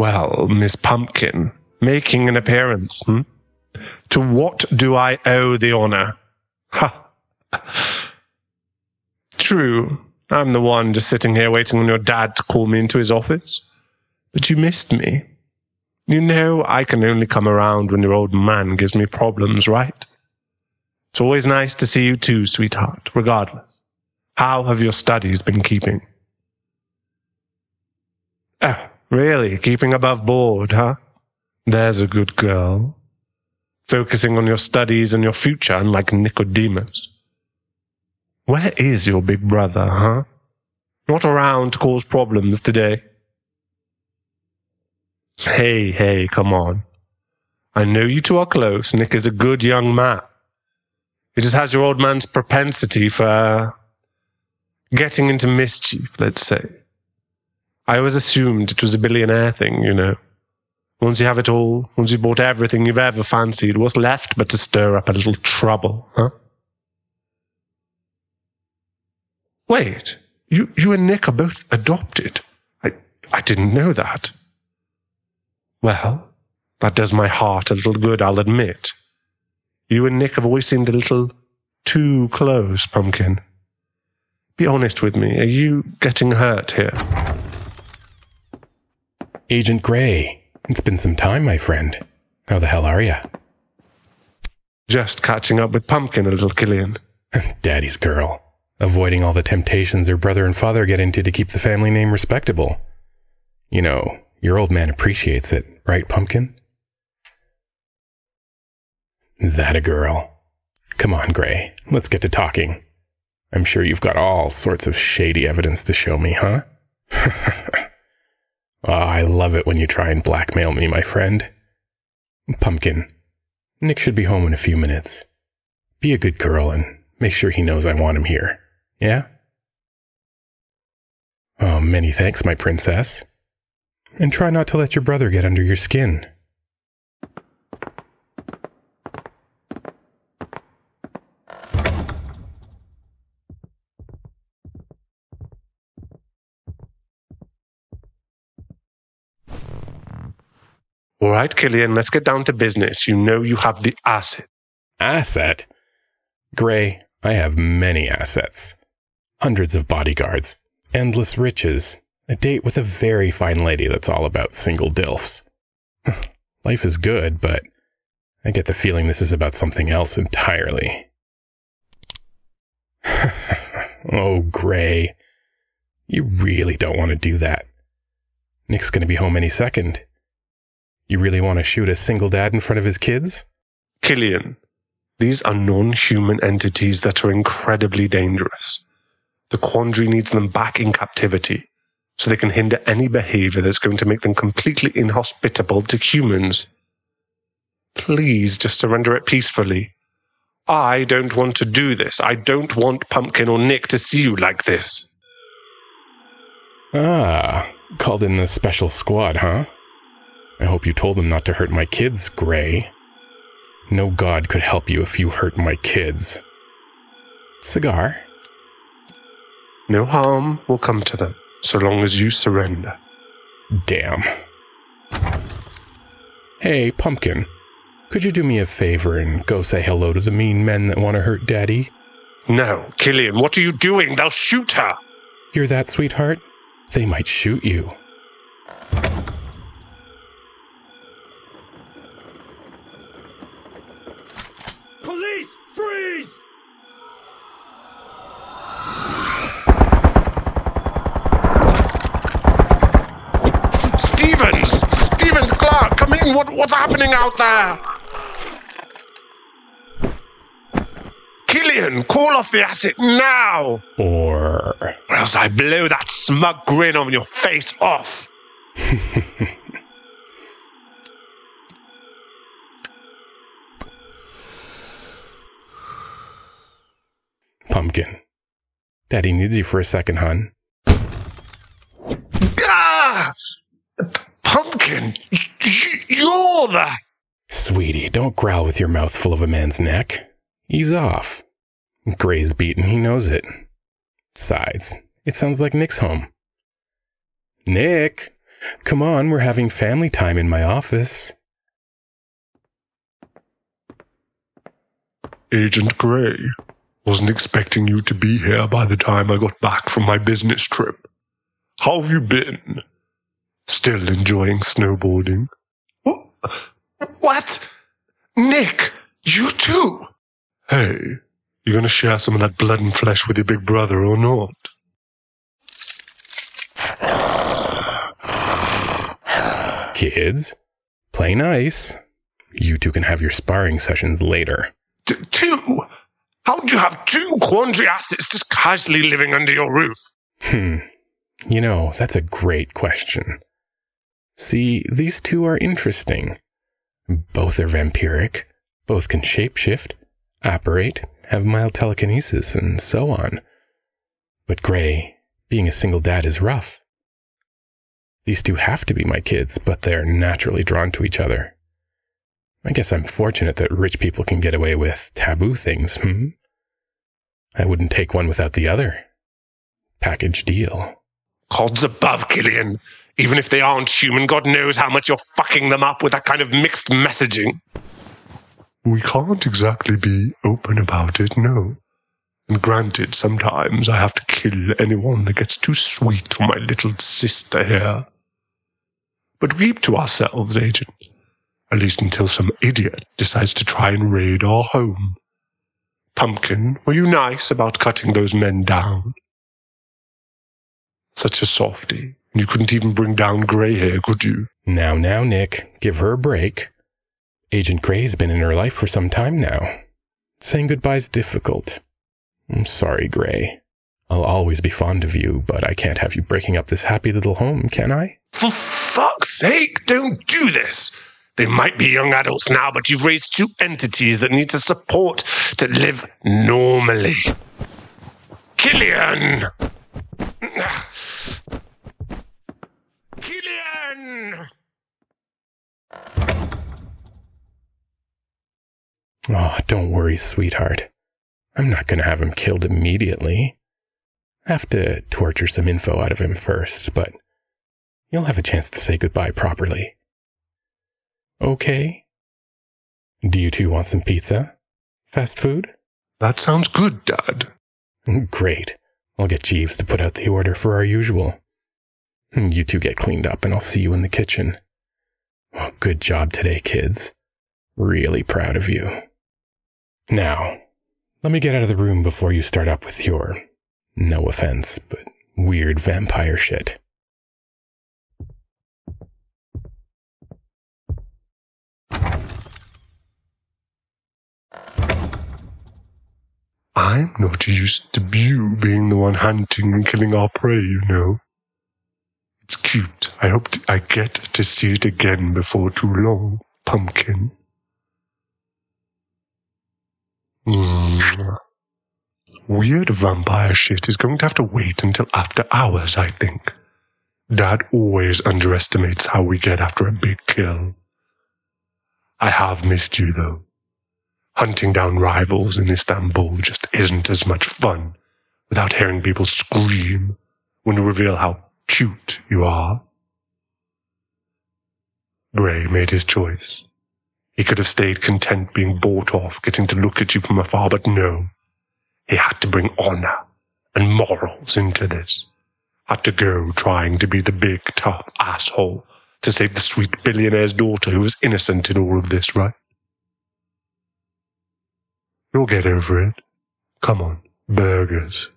Well, Miss Pumpkin, making an appearance, hmm? To what do I owe the honor? Ha! True, I'm the one just sitting here waiting on your dad to call me into his office. But you missed me. You know I can only come around when your old man gives me problems, right? It's always nice to see you too, sweetheart, regardless. How have your studies been keeping? Really? Keeping above board, huh? There's a good girl. Focusing on your studies and your future, unlike Nicodemus. Where is your big brother, huh? Not around to cause problems today. Hey, hey, come on. I know you two are close. Nick is a good young man. He just has your old man's propensity for getting into mischief, let's say. I always assumed it was a billionaire thing, you know. Once you have it all, once you've bought everything you've ever fancied, what's left but to stir up a little trouble, huh? Wait, you, you and Nick are both adopted. I, I didn't know that. Well, that does my heart a little good, I'll admit. You and Nick have always seemed a little too close, Pumpkin. Be honest with me, are you getting hurt here? Agent Gray, it's been some time, my friend. How the hell are ya? Just catching up with Pumpkin a little, Killian. Daddy's girl. Avoiding all the temptations her brother and father get into to keep the family name respectable. You know, your old man appreciates it, right, Pumpkin? That a girl. Come on, Gray. Let's get to talking. I'm sure you've got all sorts of shady evidence to show me, huh? oh, I love it when you try and blackmail me, my friend. Pumpkin, Nick should be home in a few minutes. Be a good girl and make sure he knows I want him here. Yeah? Oh, many thanks, my princess. And try not to let your brother get under your skin. All right, Killian, let's get down to business. You know you have the asset. Asset? Gray, I have many assets. Hundreds of bodyguards, endless riches, a date with a very fine lady that's all about single DILFs. Life is good, but I get the feeling this is about something else entirely. oh, Gray. You really don't want to do that. Nick's going to be home any second. You really want to shoot a single dad in front of his kids? Killian, these are non-human entities that are incredibly dangerous. The quandary needs them back in captivity so they can hinder any behavior that's going to make them completely inhospitable to humans. Please just surrender it peacefully. I don't want to do this. I don't want Pumpkin or Nick to see you like this. Ah, called in the special squad, huh? I hope you told them not to hurt my kids, Gray. No god could help you if you hurt my kids. Cigar? No harm will come to them so long as you surrender. Damn. Hey, Pumpkin. Could you do me a favor and go say hello to the mean men that want to hurt Daddy? No, Killian, what are you doing? They'll shoot her. Hear that, sweetheart? They might shoot you. What, what's happening out there? Killian, call off the acid now! Or. Or else I blow that smug grin on your face off. Pumpkin. Daddy needs you for a second, hon. Ah! Pumpkin, you're the. Sweetie, don't growl with your mouth full of a man's neck. Ease off. Gray's beaten, he knows it. Besides, it sounds like Nick's home. Nick, Come on, we're having family time in my office. Agent Gray, wasn't expecting you to be here by the time I got back from my business trip. How have you been? Still enjoying snowboarding? What? Nick, you too? Hey, you gonna share some of that blood and flesh with your big brother or not? Kids, play nice. You two can have your sparring sessions later. T- two? How'd you have two quandary assets just casually living under your roof? Hmm. You know, that's a great question. See, these two are interesting. Both are vampiric, both can shapeshift, operate, have mild telekinesis, and so on. But Gray, being a single dad is rough. These two have to be my kids, but they're naturally drawn to each other. I guess I'm fortunate that rich people can get away with taboo things, hmm? I wouldn't take one without the other. Package deal. Gods above, Killian. Even if they aren't human, God knows how much you're fucking them up with that kind of mixed messaging. We can't exactly be open about it, no. And granted, sometimes I have to kill anyone that gets too sweet for my little sister here. But keep to ourselves, Agent. At least until some idiot decides to try and raid our home. Pumpkin, were you nice about cutting those men down? Such a softy. You couldn't even bring down Gray hair, could you? Now, now, Nick, give her a break. Agent Gray's been in her life for some time now. Saying goodbye's difficult. I'm sorry, Gray. I'll always be fond of you, but I can't have you breaking up this happy little home, can I? For fuck's sake, don't do this! They might be young adults now, but you've raised two entities that need to support to live normally. Killian! Killian! Oh, don't worry, sweetheart. I'm not gonna have him killed immediately. I have to torture some info out of him first, but you'll have a chance to say goodbye properly. Okay? Do you two want some pizza? Fast food? That sounds good, Dad. Great. I'll get Jeeves to put out the order for our usual. You two get cleaned up and I'll see you in the kitchen. Well, good job today, kids. Really proud of you. Now, let me get out of the room before you start up with your, no offense, but weird vampire shit. I'm not used to you being the one hunting and killing our prey, you know. It's cute. I hope I get to see it again before too long, pumpkin. Mm. Weird vampire shit is going to have to wait until after hours, I think. Dad always underestimates how we get after a big kill. I have missed you, though. Hunting down rivals in Istanbul just isn't as much fun without hearing people scream when you reveal how cute you are. Gray made his choice. He could have stayed content being bought off, getting to look at you from afar, but no. He had to bring honor and morals into this. Had to go trying to be the big, tough asshole to save the sweet billionaire's daughter who was innocent in all of this, right? You'll get over it. Come on, burgers.